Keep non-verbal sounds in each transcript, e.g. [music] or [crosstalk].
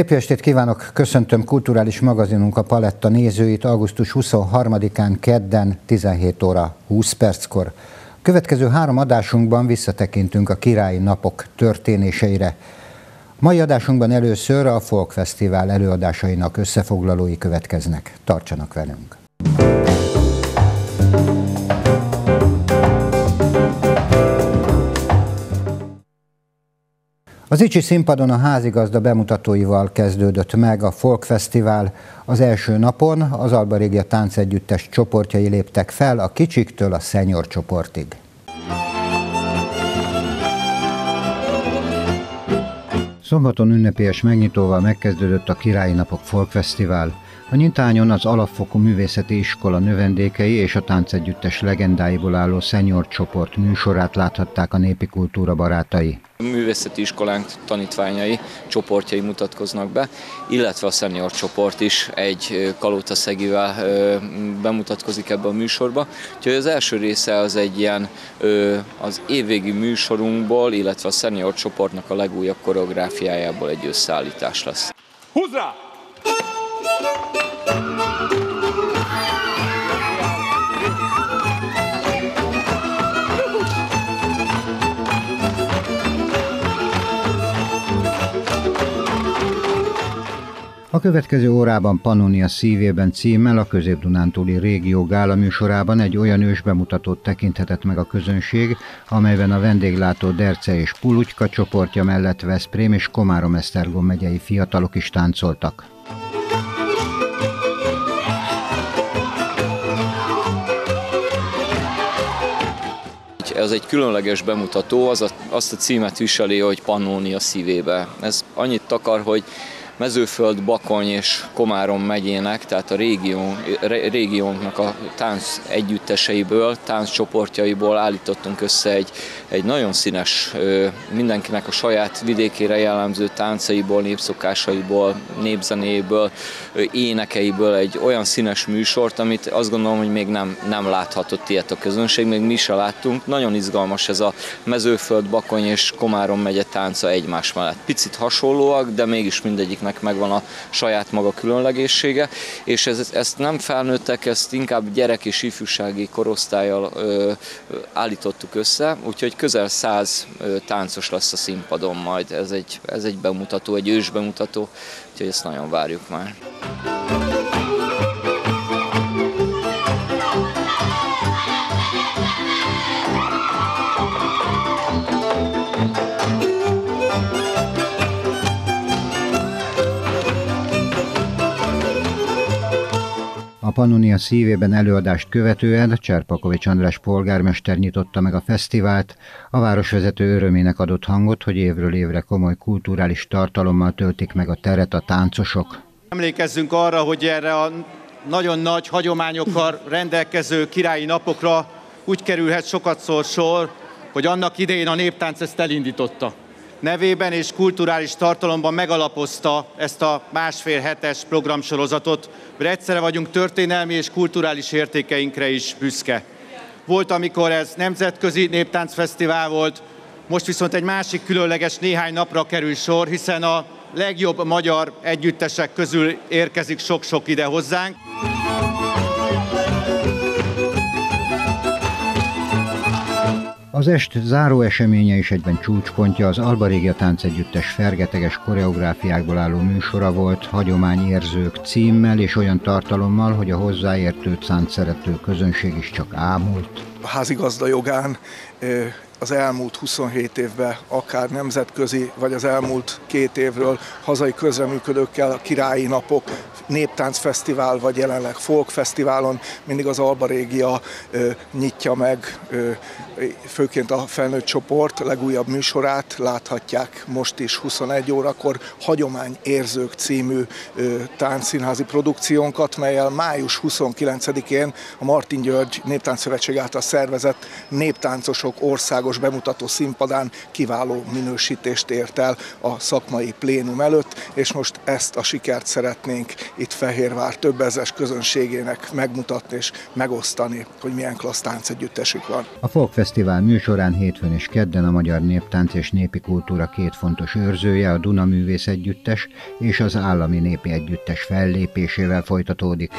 Szép estét kívánok, köszöntöm kulturális magazinunk a Paletta nézőit augusztus 23-án kedden 17 óra 20 perckor. Következő három adásunkban visszatekintünk a királyi napok történéseire. Mai adásunkban először a Folk Fesztivál előadásainak összefoglalói következnek. Tartsanak velünk! Az Icsi színpadon a házigazda bemutatóival kezdődött meg a Folk Fesztivál. Az első napon az Alba Régia táncegyüttes csoportjai léptek fel a kicsiktől a szenyor csoportig. Szombaton ünnepélyes megnyitóval megkezdődött a Királyi Napok Folk Fesztivál. A nyitányon az alapfokú művészeti iskola növendékei és a táncegyüttes legendáiból álló szenyor csoport műsorát láthatták a népi kultúra barátai. A művészeti iskolánk tanítványai, csoportjai mutatkoznak be, illetve a senior csoport is egy kalóta szegivel bemutatkozik ebbe a műsorba. Úgyhogy az első része az egy ilyen az évvégi műsorunkból, illetve a senior csoportnak a legújabb koreográfiájából egy összeállítás lesz. Húzz rá! A következő órában Pannonia szívében címmel a Közép-Dunántúli régió gála műsorában egy olyan ős bemutatót tekinthetett meg a közönség, amelyben a vendéglátó Derce és Pulutyka csoportja mellett Veszprém és Komárom-Esztergom megyei fiatalok is táncoltak. Ez egy különleges bemutató, az a, azt a címet viseli, hogy Pannonia szívébe. Ez annyit takar, hogy Mezőföld, Bakony és Komárom megyének, tehát a régió, régiónknak a tánc együtteseiből, tánc csoportjaiból állítottunk össze egy, egy nagyon színes, mindenkinek a saját vidékére jellemző táncaiból, népszokásaiból, népzenéből, énekeiből egy olyan színes műsort, amit azt gondolom, hogy még nem, nem láthatott ilyet a közönség, még mi se láttunk. Nagyon izgalmas ez a Mezőföld, Bakony és Komárom megye tánca egymás mellett. Picit hasonlóak, de mégis mindegyiknek mindenkinek megvan a saját maga különlegessége, és ez, ezt nem felnőttek, ezt inkább gyerek és ifjúsági korosztályjal ö, állítottuk össze, úgyhogy közel száz táncos lesz a színpadon majd. Ez egy, ez egy bemutató, egy ős bemutató, úgyhogy ezt nagyon várjuk már. Pannonia szívében előadást követően Cserpakovics András polgármester nyitotta meg a fesztivált, a városvezető örömének adott hangot, hogy évről évre komoly kulturális tartalommal töltik meg a teret a táncosok. Emlékezzünk arra, hogy erre a nagyon nagy hagyományokkal rendelkező királyi napokra úgy kerülhet sokat szor sor, hogy annak idején a néptánc ezt elindította nevében és kulturális tartalomban megalapozta ezt a másfél hetes programsorozatot, mert egyszerre vagyunk történelmi és kulturális értékeinkre is büszke. Volt, amikor ez nemzetközi néptáncfesztivál volt, most viszont egy másik különleges néhány napra kerül sor, hiszen a legjobb magyar együttesek közül érkezik sok-sok ide hozzánk. Az est záró eseménye is egyben csúcspontja az Alba Régia Táncegyüttes fergeteges koreográfiákból álló műsora volt, hagyományérzők címmel és olyan tartalommal, hogy a hozzáértő tánc szerető közönség is csak ámult. A házigazda jogán az elmúlt 27 évben, akár nemzetközi, vagy az elmúlt két évről hazai közreműködőkkel a királyi napok, néptáncfesztivál, vagy jelenleg folkfesztiválon mindig az Alba Régia ö, nyitja meg, ö, főként a felnőtt csoport legújabb műsorát láthatják most is 21 órakor Hagyományérzők című ö, táncszínházi produkciónkat, melyel május 29-én a Martin György Néptáncszövetség által szervezett néptáncosok országos bemutató színpadán kiváló minősítést ért el a szakmai plénum előtt, és most ezt a sikert szeretnénk itt Fehérvár több ezes közönségének megmutatni és megosztani, hogy milyen klassz együttesük van. A Folk Fesztivál műsorán hétfőn és kedden a Magyar Néptánc és Népi Kultúra két fontos őrzője, a Duna Művész Együttes és az Állami Népi Együttes fellépésével folytatódik.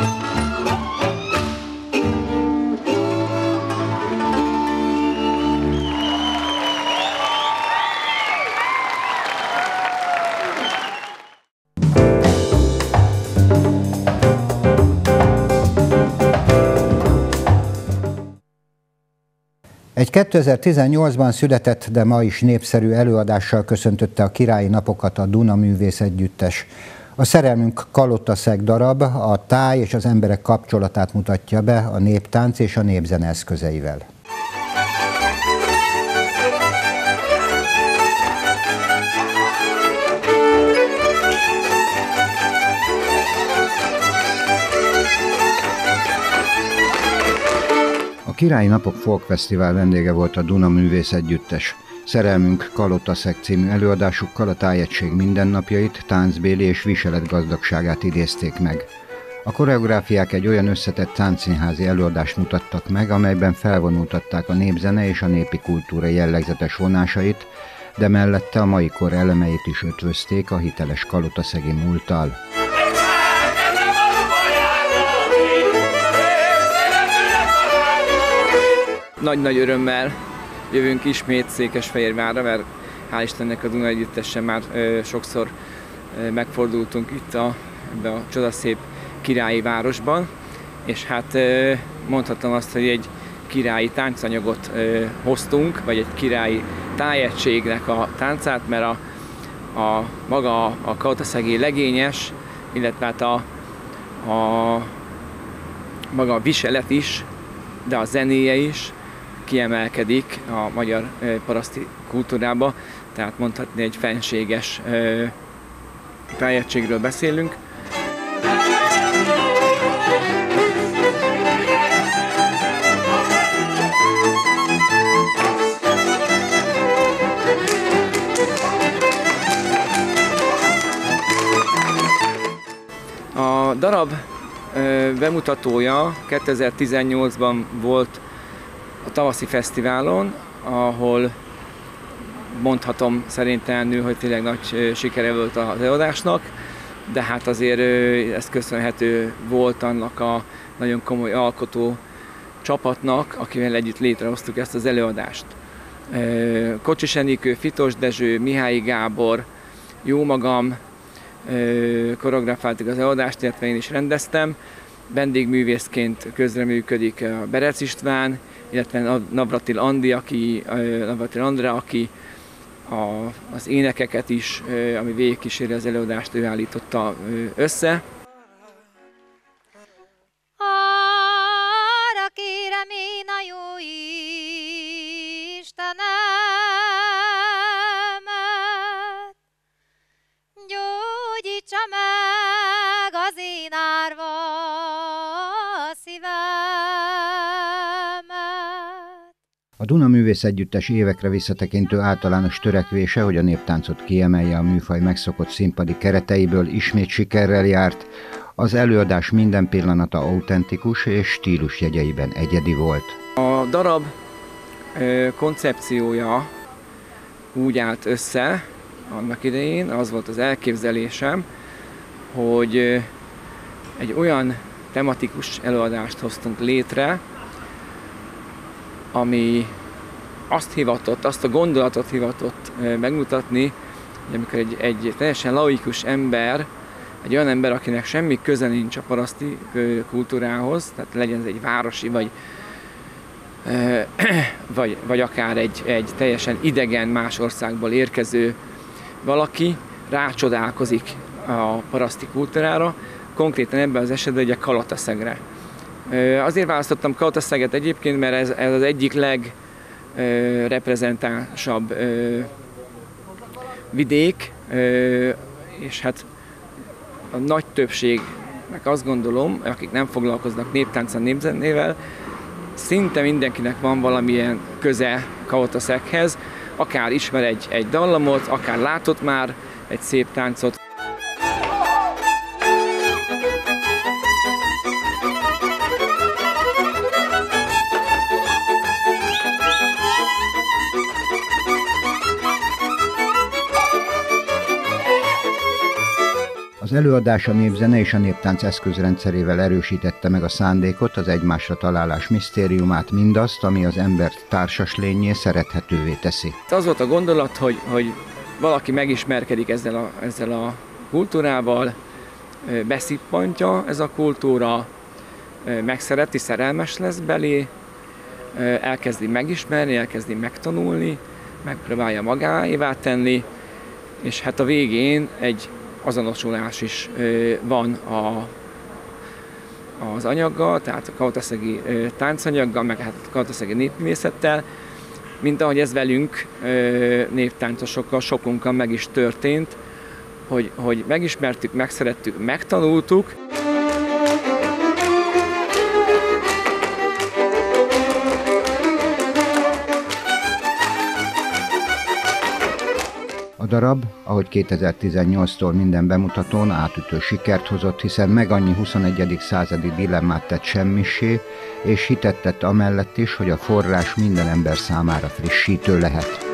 Egy 2018-ban született, de ma is népszerű előadással köszöntötte a királyi napokat a Duna Művész Együttes. A szerelmünk Kalotaszeg darab a táj és az emberek kapcsolatát mutatja be a néptánc és a népzene eszközeivel. Királyi Napok Folk Fesztivál vendége volt a Duna Művész Együttes. Szerelmünk Kalotaszek című előadásukkal a tájegység mindennapjait, táncbéli és viselet gazdagságát idézték meg. A koreográfiák egy olyan összetett táncszínházi előadást mutattak meg, amelyben felvonultatták a népzene és a népi kultúra jellegzetes vonásait, de mellette a mai kor elemeit is ötvözték a hiteles kalotaszegi múlttal. Nagy-nagy örömmel jövünk ismét Székesfehérvárra, mert hál' Istennek a Duna Együttesen már ö, sokszor ö, megfordultunk itt a, ebbe a csodaszép királyi városban, és hát ö, mondhatom azt, hogy egy királyi táncanyagot ö, hoztunk, vagy egy királyi tájegységnek a táncát, mert a, a maga a, a kautaszegi legényes, illetve hát a, a maga a viselet is, de a zenéje is, kiemelkedik a magyar paraszti kultúrába, tehát mondhatni egy fenséges tájegységről beszélünk. A darab bemutatója 2018-ban volt a tavaszi fesztiválon, ahol mondhatom szerintem, hogy tényleg nagy sikere volt az előadásnak, de hát azért ez köszönhető volt annak a nagyon komoly alkotó csapatnak, akivel együtt létrehoztuk ezt az előadást. Kocsis Enikő, Fitos Dezső, Mihály Gábor, jó magam, koreografáltuk az előadást, illetve én is rendeztem. Vendégművészként közreműködik Berec István, illetve Navratil Andi, aki, Navratil Andra, aki a, az énekeket is, ami végigkíséri az előadást, ő állította össze. Duna Művész Együttes évekre visszatekintő általános törekvése, hogy a néptáncot kiemelje a műfaj megszokott színpadi kereteiből, ismét sikerrel járt. Az előadás minden pillanata autentikus és stílus jegyeiben egyedi volt. A darab ö, koncepciója úgy állt össze annak idején, az volt az elképzelésem, hogy egy olyan tematikus előadást hoztunk létre, ami azt hivatott, azt a gondolatot hivatott megmutatni, hogy amikor egy, egy teljesen laikus ember, egy olyan ember, akinek semmi köze nincs a paraszti kultúrához, tehát legyen ez egy városi vagy [clears throat] vagy, vagy akár egy, egy teljesen idegen más országból érkező valaki rácsodálkozik a paraszti kultúrára, konkrétan ebben az esetben ugye Kalataszegre. Azért választottam Kalataszeget egyébként, mert ez, ez az egyik legreprezentánsabb vidék, és hát a nagy többségnek azt gondolom, akik nem foglalkoznak néptáncon, népzenével, szinte mindenkinek van valamilyen köze Kaotaszekhez, akár ismer egy, egy dallamot, akár látott már egy szép táncot. Az előadás a népzene és a néptánc eszközrendszerével erősítette meg a szándékot, az egymásra találás misztériumát, mindazt, ami az embert társas lényé szerethetővé teszi. Az volt a gondolat, hogy, hogy valaki megismerkedik ezzel a, ezzel a kultúrával, beszippantja ez a kultúra, megszereti, szerelmes lesz belé, elkezdi megismerni, elkezdi megtanulni, megpróbálja magáévá tenni, és hát a végén egy azonosulás is van a, az anyaggal, tehát a kautaszegi táncanyaggal, meg hát a kautaszegi népművészettel, mint ahogy ez velünk néptáncosokkal, sokunkkal meg is történt, hogy, hogy megismertük, megszerettük, megtanultuk, darab, ahogy 2018-tól minden bemutatón átütő sikert hozott, hiszen meg annyi 21. századi dilemmát tett semmisé, és hitettett amellett is, hogy a forrás minden ember számára frissítő lehet.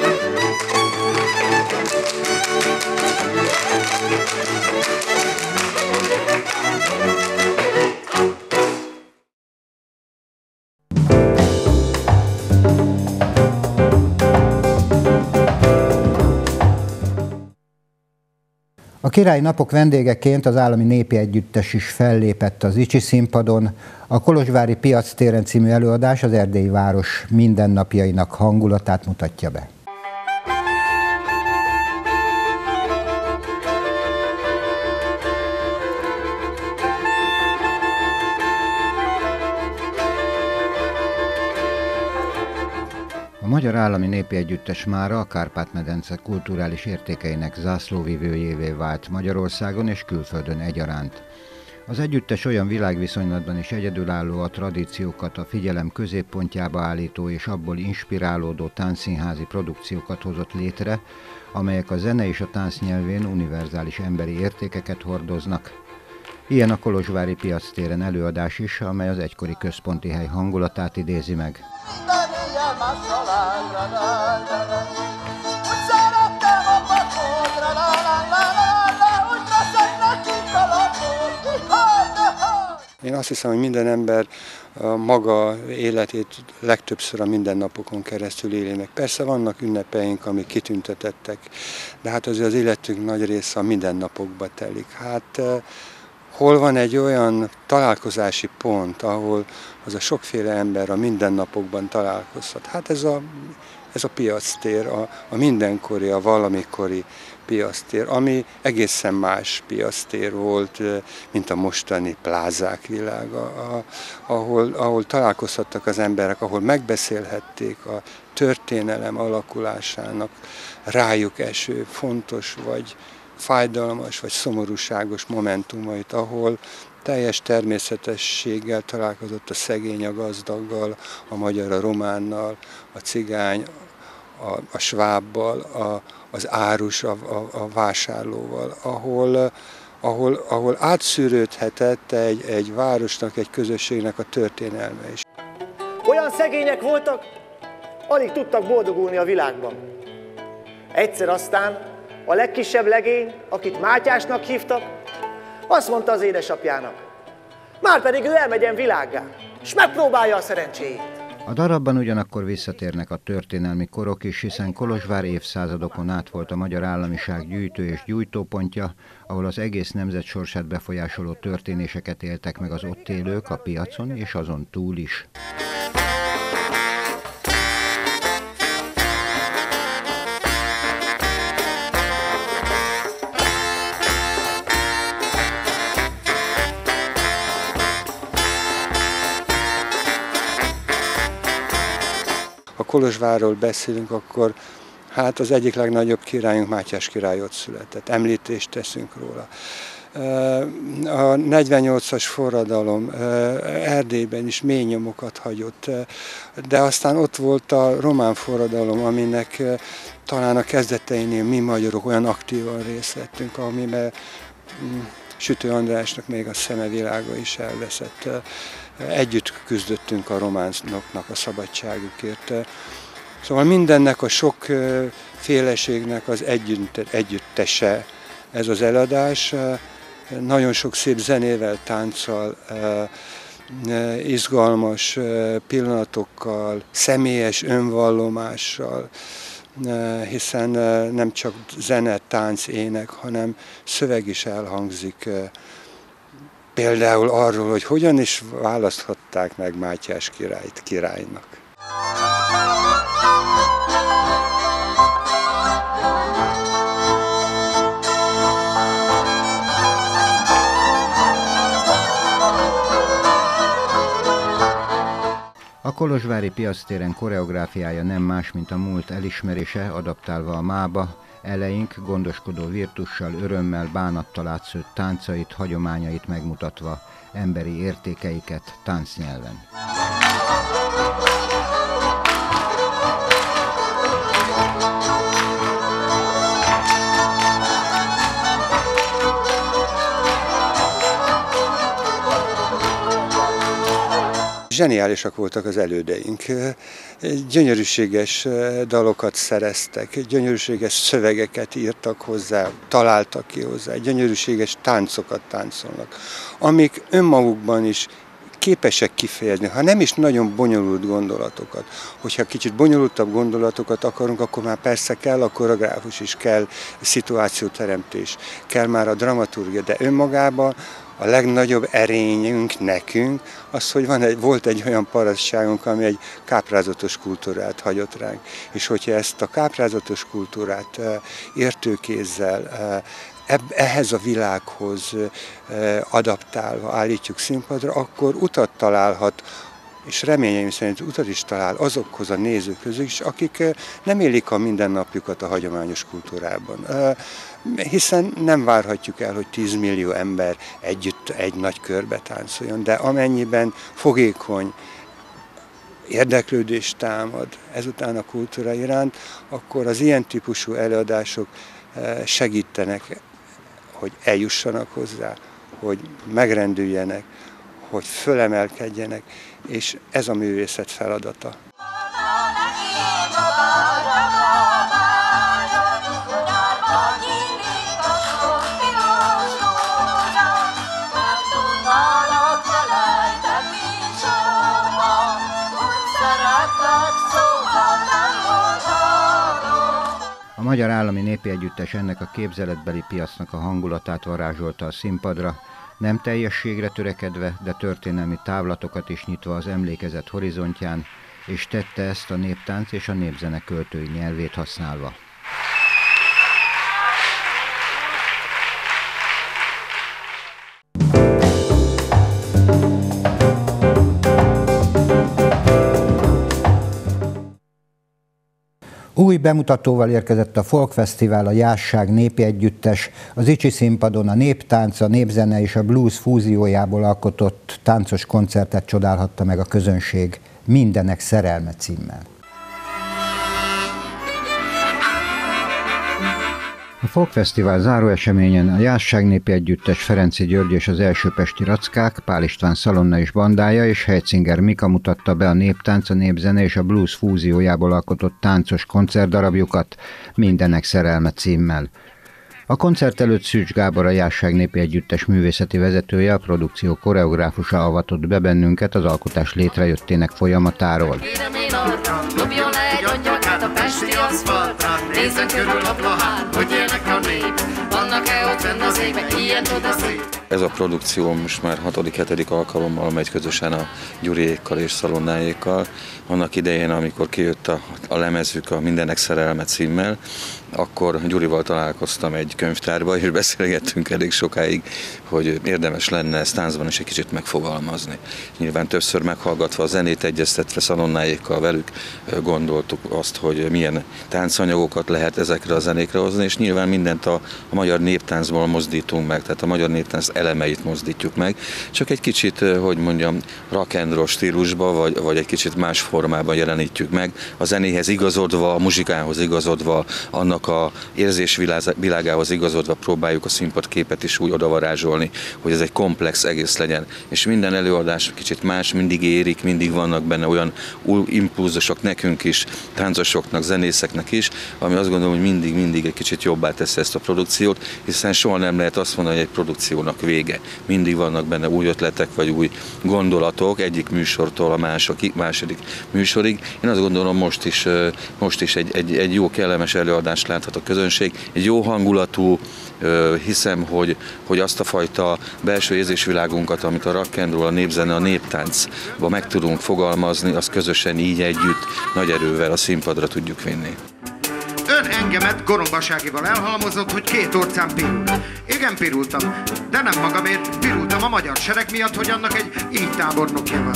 Királyi napok vendégeként az állami népi együttes is fellépett az Icsi színpadon. A Kolozsvári Piac téren című előadás az erdélyi város mindennapjainak hangulatát mutatja be. Magyar Állami Népi Együttes mára a Kárpát-medence kulturális értékeinek zászlóvivőjévé vált Magyarországon és külföldön egyaránt. Az együttes olyan világviszonylatban is egyedülálló a tradíciókat a figyelem középpontjába állító és abból inspirálódó táncszínházi produkciókat hozott létre, amelyek a zene és a tánc nyelvén univerzális emberi értékeket hordoznak. Ilyen a Kolozsvári piac téren előadás is, amely az egykori központi hely hangulatát idézi meg. Én azt hiszem, hogy minden ember maga életét legtöbbször a mindennapokon keresztül éli meg. Persze vannak ünnepeink, amik kitüntetettek, de hát azért az életünk nagy része a mindennapokba telik. Hát hol van egy olyan találkozási pont, ahol az a sokféle ember a mindennapokban találkozhat. Hát ez a, ez a piactér, a, a mindenkori, a valamikori piactér, ami egészen más piactér volt, mint a mostani plázák világa, a, ahol, ahol találkozhattak az emberek, ahol megbeszélhették a történelem alakulásának rájuk eső fontos vagy fájdalmas vagy szomorúságos momentumait, ahol teljes természetességgel találkozott a szegény a gazdaggal, a magyar a románnal, a cigány a, a svábbal, a, az árus a, a, a vásárlóval, ahol, ahol, ahol átszűrődhetett egy, egy városnak, egy közösségnek a történelme is. Olyan szegények voltak, alig tudtak boldogulni a világban. Egyszer aztán a legkisebb legény, akit Mátyásnak hívtak, azt mondta az édesapjának, már pedig ő elmegyen világgá, és megpróbálja a szerencséjét. A darabban ugyanakkor visszatérnek a történelmi korok is, hiszen Kolozsvár évszázadokon át volt a magyar államiság gyűjtő és gyújtópontja, ahol az egész nemzet sorsát befolyásoló történéseket éltek meg az ott élők a piacon és azon túl is. Kolozsvárról beszélünk, akkor hát az egyik legnagyobb királyunk Mátyás király ott született. Említést teszünk róla. A 48-as forradalom Erdélyben is mély nyomokat hagyott, de aztán ott volt a román forradalom, aminek talán a kezdeteinél mi magyarok olyan aktívan részt vettünk, amiben mm, Sütő Andrásnak még a szeme világa is elveszett. Együtt küzdöttünk a románoknak a szabadságukért. Szóval mindennek a sok féleségnek az együtt, együttese ez az eladás. Nagyon sok szép zenével, tánccal, izgalmas pillanatokkal, személyes önvallomással, hiszen nem csak zene, tánc, ének, hanem szöveg is elhangzik. Például arról, hogy hogyan is választhatták meg Mátyás királyt királynak. A Kolozsvári piactéren koreográfiája nem más, mint a múlt elismerése, adaptálva a mába, eleink gondoskodó virtussal, örömmel, bánattal átszőtt táncait, hagyományait megmutatva, emberi értékeiket táncnyelven. Zseniálisak voltak az elődeink. Gyönyörűséges dalokat szereztek, gyönyörűséges szövegeket írtak hozzá, találtak ki hozzá, gyönyörűséges táncokat táncolnak, amik önmagukban is képesek kifejezni, ha nem is nagyon bonyolult gondolatokat. Hogyha kicsit bonyolultabb gondolatokat akarunk, akkor már persze kell a koreográfus is, kell szituációteremtés, kell már a dramaturgia, de önmagában a legnagyobb erényünk nekünk az, hogy van egy, volt egy olyan parasságunk, ami egy káprázatos kultúrát hagyott ránk. És hogyha ezt a káprázatos kultúrát értőkézzel ehhez a világhoz adaptálva állítjuk színpadra, akkor utat találhat és reményeim szerint utat is talál azokhoz a nézőkhöz is, akik nem élik a mindennapjukat a hagyományos kultúrában. Hiszen nem várhatjuk el, hogy 10 millió ember együtt egy nagy körbe táncoljon, de amennyiben fogékony, érdeklődést támad ezután a kultúra iránt, akkor az ilyen típusú előadások segítenek, hogy eljussanak hozzá, hogy megrendüljenek, hogy fölemelkedjenek, és ez a művészet feladata. A Magyar Állami Népi Együttes ennek a képzeletbeli piacnak a hangulatát varázsolta a színpadra, nem teljességre törekedve, de történelmi távlatokat is nyitva az emlékezet horizontján, és tette ezt a néptánc és a népzene költői nyelvét használva. Új bemutatóval érkezett a Folk Fesztivál, a Jásság népi együttes, az Icsi színpadon a néptánc, a népzene és a blues fúziójából alkotott táncos koncertet csodálhatta meg a közönség Mindenek szerelme címmel. A Folk Fesztivál záró eseményen a Jásság népi együttes Ferenci György és az első pesti rackák, Pál István Szalonna és bandája és Heitzinger Mika mutatta be a néptánc, a népzene és a blues fúziójából alkotott táncos koncertdarabjukat Mindenek szerelme címmel. A koncert előtt Szűcs Gábor a Jásság Népi Együttes művészeti vezetője, a produkció koreográfusa avatott be bennünket az alkotás létrejöttének folyamatáról. Kérem én arra, a pesti aszfaltra, nézzen körül a plahán, hogy élnek a nép, vannak-e ott fenn az égben ilyen oda szép? Ez a produkció most már 6.-7. alkalommal megy közösen a Gyuriékkal és Szalonnáékkal. Annak idején, amikor kijött a, a lemezük a Mindenek szerelme címmel, akkor Gyurival találkoztam egy könyvtárba, és beszélgettünk elég sokáig, hogy érdemes lenne ezt táncban is egy kicsit megfogalmazni. Nyilván többször meghallgatva a zenét, egyeztetve szalonnáékkal velük gondoltuk azt, hogy milyen táncanyagokat lehet ezekre a zenékre hozni, és nyilván mindent a, a magyar néptáncból mozdítunk meg, tehát a magyar néptánc elemeit mozdítjuk meg, csak egy kicsit, hogy mondjam, roll stílusba, vagy, vagy egy kicsit más formában jelenítjük meg, a zenéhez igazodva, a muzsikához igazodva, annak a érzésvilágához igazodva próbáljuk a színpadképet is úgy odavarázsolni, hogy ez egy komplex egész legyen. És minden előadás kicsit más, mindig érik, mindig vannak benne olyan impulzusok nekünk is, táncosoknak, zenészeknek is, ami azt gondolom, hogy mindig, mindig egy kicsit jobbá teszi ezt a produkciót, hiszen soha nem lehet azt mondani, hogy egy produkciónak vége. Mindig vannak benne új ötletek, vagy új gondolatok, egyik műsortól a másik, második műsorig. Én azt gondolom, most is, most is egy, egy, egy jó, kellemes előadást láthat a közönség, egy jó hangulatú, hiszem, hogy, hogy azt a fajta belső érzésvilágunkat, amit a rock a népzene, a néptáncba meg tudunk fogalmazni, azt közösen így együtt nagy erővel a színpadra tudjuk vinni. Ön engemet gorombaságival elhalmozott, hogy két orcán pirul. Igen, pirultam, de nem magamért, pirultam a magyar sereg miatt, hogy annak egy így tábornokja van.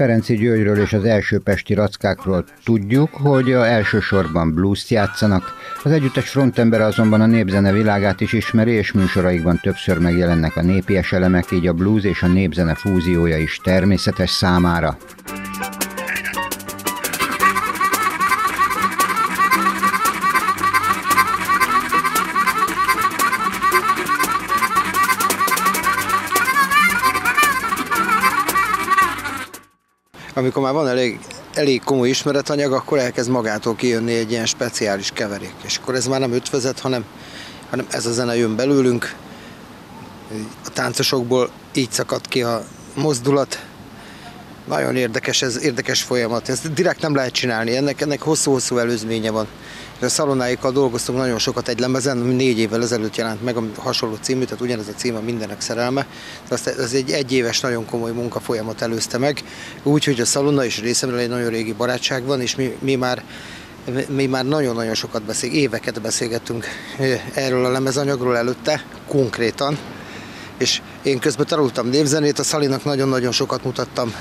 Ferenci Györgyről és az első pesti rackákról tudjuk, hogy elsősorban blues játszanak. Az együttes frontember azonban a népzene világát is ismeri, és műsoraikban többször megjelennek a népies elemek, így a blues és a népzene fúziója is természetes számára. Amikor már van elég, elég komoly ismeretanyag, akkor elkezd magától kijönni egy ilyen speciális keverék. És akkor ez már nem ötvezet, hanem, hanem ez a zene jön belőlünk. A táncosokból így szakad ki a mozdulat. Nagyon érdekes, ez érdekes folyamat. Ezt direkt nem lehet csinálni, ennek, ennek hosszú-hosszú előzménye van a szalonáikkal dolgoztunk nagyon sokat egy lemezen, ami négy évvel ezelőtt jelent meg, a hasonló című, tehát ugyanez a cím a Mindenek szerelme. Azt, ez egy egyéves, nagyon komoly munka folyamat előzte meg, úgyhogy a szalonna és részemről egy nagyon régi barátság van, és mi, mi már mi már nagyon-nagyon sokat beszél, éveket beszélgettünk erről a lemezanyagról előtte, konkrétan, és én közben tanultam névzenét, a Szalinak nagyon-nagyon sokat mutattam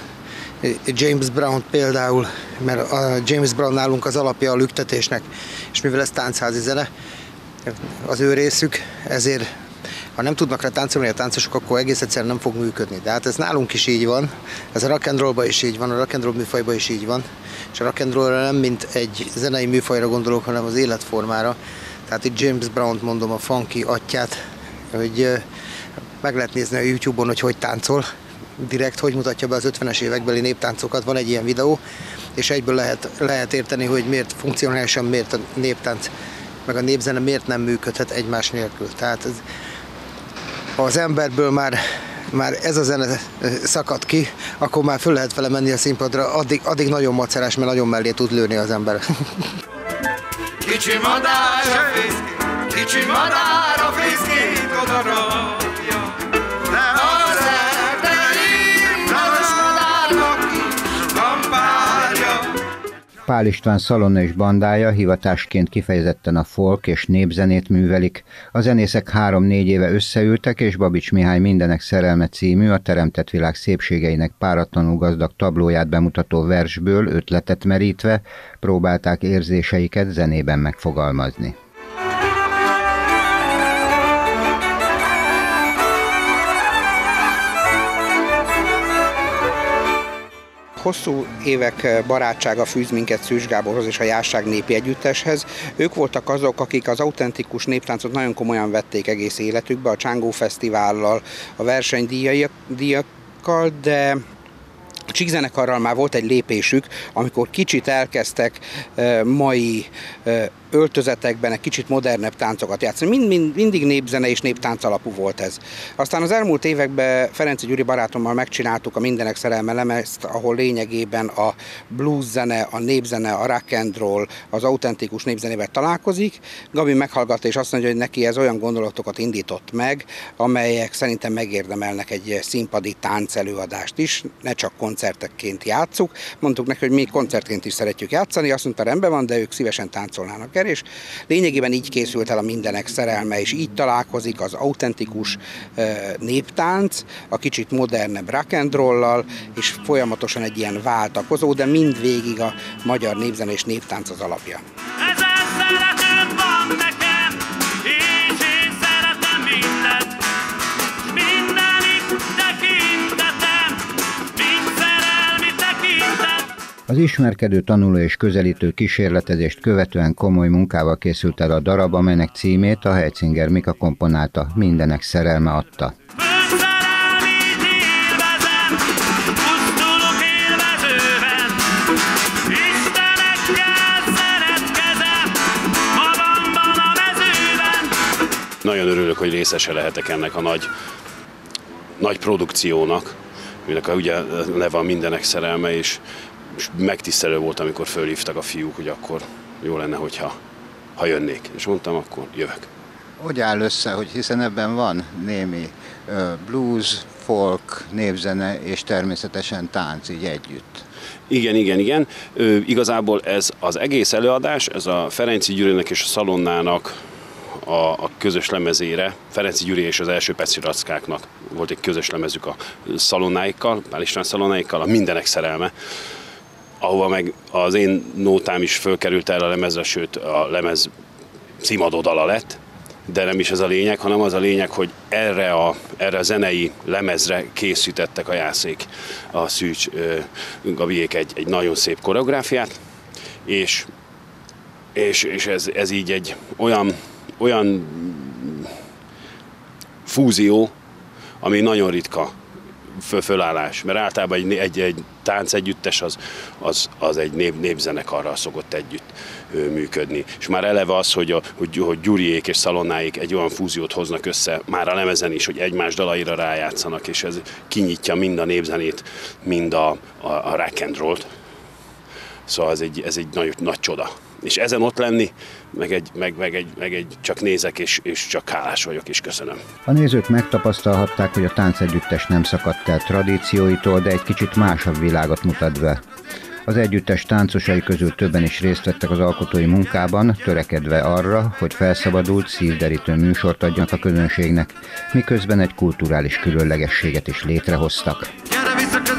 James Brown például, mert a James Brown nálunk az alapja a lüktetésnek, és mivel ez táncházi zene, az ő részük, ezért ha nem tudnak rá táncolni a táncosok, akkor egész egyszerűen nem fog működni. De hát ez nálunk is így van, ez a rock and roll is így van, a rock and roll műfajban is így van, és a rock and roll nem mint egy zenei műfajra gondolok, hanem az életformára. Tehát itt James Brown-t mondom, a funky atyát, hogy meg lehet nézni a YouTube-on, hogy hogy táncol, direkt, hogy mutatja be az 50-es évekbeli néptáncokat, van egy ilyen videó, és egyből lehet, lehet érteni, hogy miért funkcionálisan miért a néptánc, meg a népzene miért nem működhet egymás nélkül. Tehát ez, az emberből már már ez a zene szakad ki, akkor már föl lehet vele menni a színpadra, addig, addig nagyon macerás, mert nagyon mellé tud lőni az ember. Kicsi madár kicsi madár a fészkét oda Pál István Szalonna és bandája hivatásként kifejezetten a folk és népzenét művelik. A zenészek három-négy éve összeültek, és Babics Mihály Mindenek szerelme című a Teremtett Világ szépségeinek páratlanul gazdag tablóját bemutató versből ötletet merítve próbálták érzéseiket zenében megfogalmazni. Hosszú évek eh, barátsága fűz minket Szűs Gáborhoz és a Jásság Népi Együtteshez. Ők voltak azok, akik az autentikus néptáncot nagyon komolyan vették egész életükbe, a Csángó Fesztivállal, a versenydíjakkal, de a csíkzenekarral már volt egy lépésük, amikor kicsit elkezdtek mai öltözetekben egy kicsit modernebb táncokat játszani. Mind, mind, mindig népzene és néptánc alapú volt ez. Aztán az elmúlt években Ferenci Gyuri barátommal megcsináltuk a Mindenek szerelme lemezt, ahol lényegében a blues zene, a népzene, a rock and roll, az autentikus népzenével találkozik. Gabi meghallgatta és azt mondja, hogy neki ez olyan gondolatokat indított meg, amelyek szerintem megérdemelnek egy színpadi táncelőadást is, ne csak koncertekként játszuk. Mondtuk neki, hogy mi koncertként is szeretjük játszani, azt mondta, rendben van, de ők szívesen táncolnának el, és lényegében így készült el a mindenek szerelme, és így találkozik az autentikus néptánc, a kicsit modernebb rock and roll és folyamatosan egy ilyen váltakozó, de mindvégig a magyar népzene és néptánc az alapja. Az ismerkedő, tanuló és közelítő kísérletezést követően komoly munkával készült el a darab, amelynek címét a Heitzinger Mika komponálta, mindenek szerelme adta. Nagyon örülök, hogy részese lehetek ennek a nagy, nagy produkciónak, aminek a, ugye neve a mindenek szerelme, és és megtisztelő volt, amikor fölhívtak a fiúk, hogy akkor jó lenne, hogyha ha jönnék. És mondtam, akkor jövök. Hogy áll össze, hogy hiszen ebben van némi blues, folk, népzene és természetesen tánc így együtt. Igen, igen, igen. Ö, igazából ez az egész előadás, ez a Ferenci Gyurinek és a Szalonnának a, a közös lemezére, Ferenci Gyuri és az első Peci Rackáknak volt egy közös lemezük a szalonnáikkal, Pál István szalonnáikkal, a Mindenek szerelme ahova meg az én nótám is fölkerült el a lemezre, sőt a lemez címadó dala lett, de nem is ez a lényeg, hanem az a lényeg, hogy erre a, erre a zenei lemezre készítettek a jászék, a Szűcs Gabiék egy, egy nagyon szép koreográfiát, és, és, és ez, ez így egy olyan, olyan fúzió, ami nagyon ritka fölállás, mert általában egy, egy, egy tánc együttes az, az, az egy nép, népzenekarral szokott együtt működni. És már eleve az, hogy, a, hogy, hogy Gyuriék és Szalonáik egy olyan fúziót hoznak össze, már a lemezen is, hogy egymás dalaira rájátszanak, és ez kinyitja mind a népzenét, mind a, a, a rock and roll-t. Szóval ez egy, ez egy nagy, nagy csoda és ezen ott lenni, meg egy, meg, meg egy, meg egy csak nézek, és, és csak hálás vagyok, és köszönöm. A nézők megtapasztalhatták, hogy a táncegyüttes nem szakadt el tradícióitól, de egy kicsit másabb világot mutat be. Az együttes táncosai közül többen is részt vettek az alkotói munkában, törekedve arra, hogy felszabadult, szívderítő műsort adjanak a közönségnek, miközben egy kulturális különlegességet is létrehoztak. Gyere vissza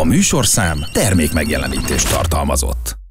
A műsorszám termék megjelenítést tartalmazott.